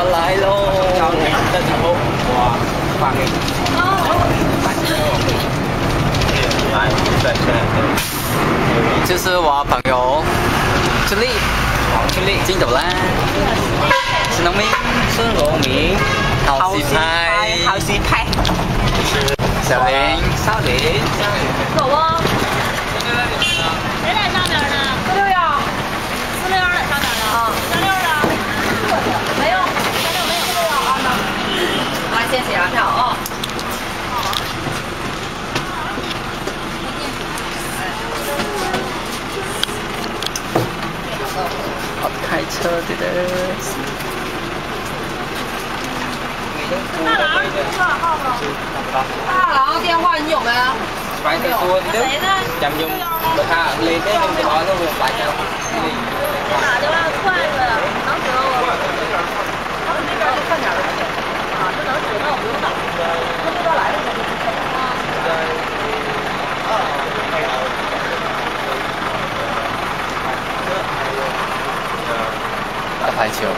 我来喽！教，你。就是我朋友朱丽，黄朱丽进组了。是农民，是农民，好心态，好心态。小林，林，走。电子票啊。好，开车的的。大郎？大郎电话你有没？有。谁呢？杨勇。排球。